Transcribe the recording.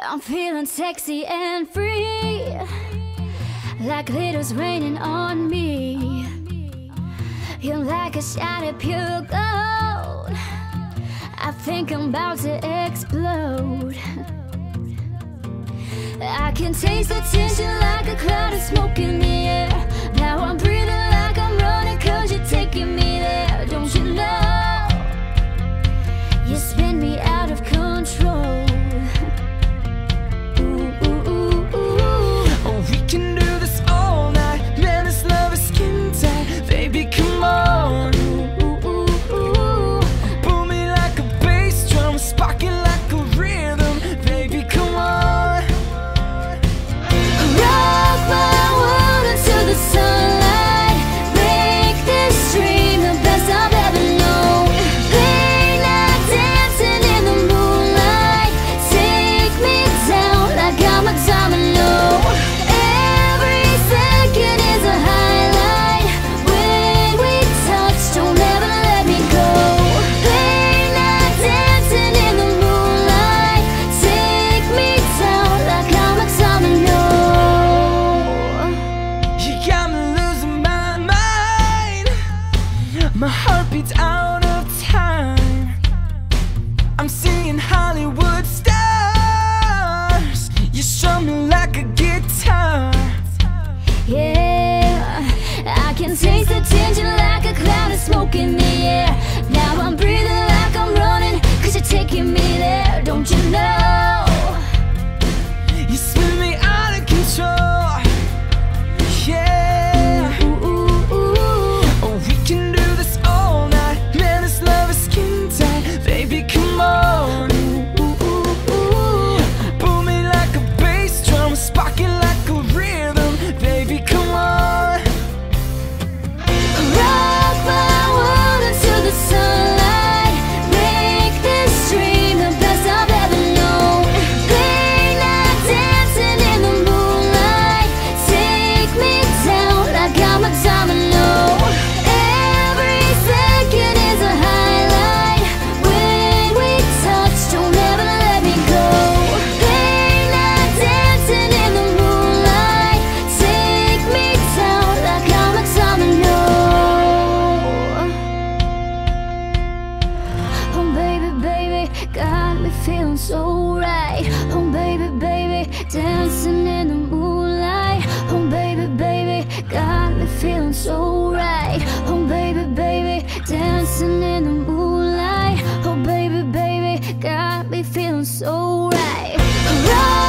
I'm feeling sexy and free Like glitter's raining on me. You're like a shot of pure gold. I think I'm about to explode. I can taste the tension like a cloud of smoke in the air. My heart beats out of time. I'm seeing Hollywood stars. You strum me like a guitar. Yeah, I can taste the tension like a cloud of smoke in the air. Now I'm breathing got me feeling so right. Oh baby, baby, dancing in the moonlight. Oh baby, baby, got me feeling so right. Oh baby, baby, dancing in the moonlight. Oh baby, baby, got me feeling so right, right.